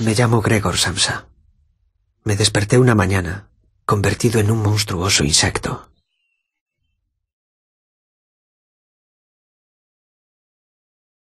Me llamo Gregor Samsa. Me desperté una mañana, convertido en un monstruoso insecto.